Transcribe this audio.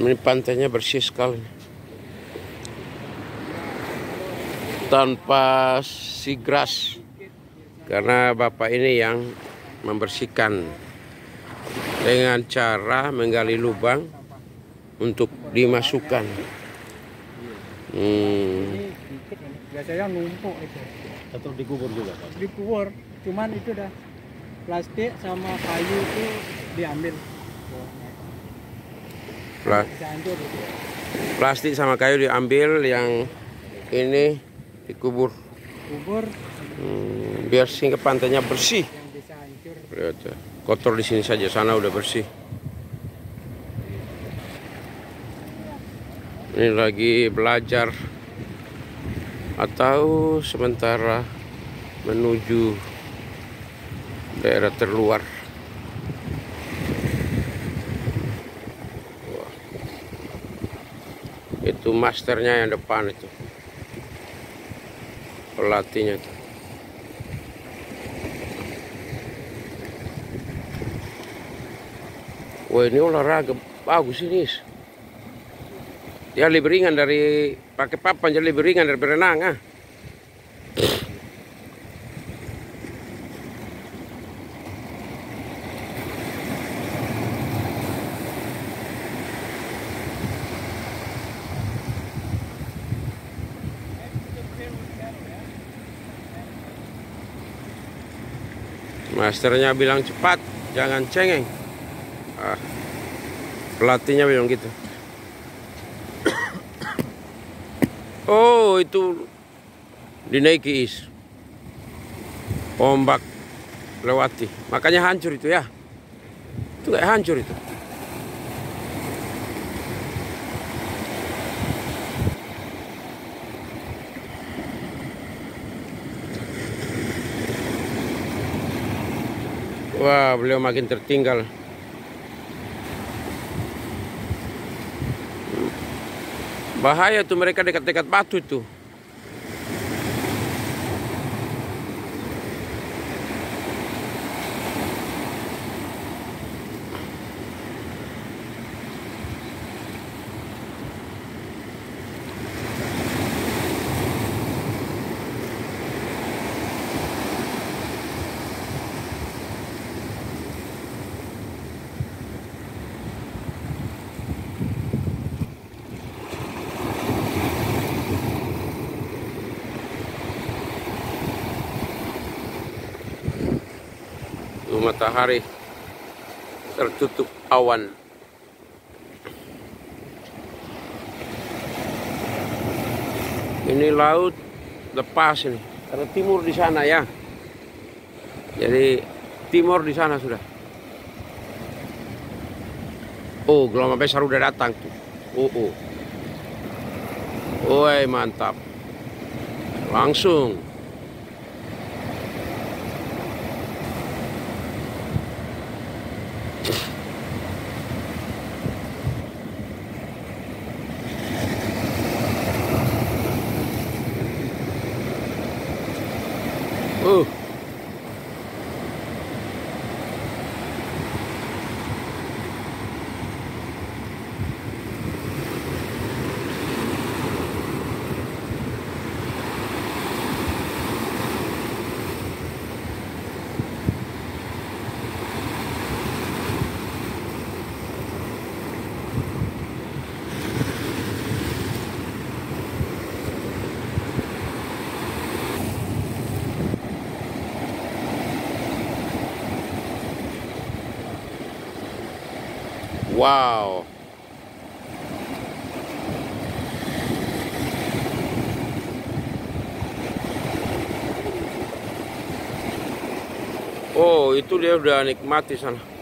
Ini pantainya bersih sekali. Tanpa sigras. Karena bapak ini yang membersihkan dengan cara menggali lubang untuk dimasukkan. Hmm. Ini dikit ini. Biasanya numpuk itu. Atau dikubur juga Pak? Dikubur. Cuman itu dah plastik sama kayu itu diambil. Pla- Bisa hancur itu. Plastik sama kayu diambil, yang ini dikubur. Kubur Hmm, biar sehingga pantainya bersih. Lihat ya. Kotor di sini saja, sana udah bersih. Ini lagi belajar atau sementara menuju daerah terluar. Wah. Itu masternya yang depan itu. Pelatihnya tuh. Wah ini olahraga bagus ini. Ya lebih ringan dari pakai papan jadi lebih ringan dari berenang ah. Masternya bilang cepat, jangan cengeng. Ah, pelatihnya bilang gitu. Oh, itu dinaiki is. Ombak lewati. Makanya hancur itu ya. Itu kayak hancur itu. Wah, beliau makin tertinggal. Bahaya tuh mereka dekat-dekat batu tuh. Matahari tertutup awan. Ini laut lepas ini. Karena timur di sana ya. Jadi timur di sana sudah. Oh, gelombang besar udah datang tuh. Oh, oh. Woi, mantap. Langsung. Ooh. Wow. Oh, itu dia udah nikmati sana.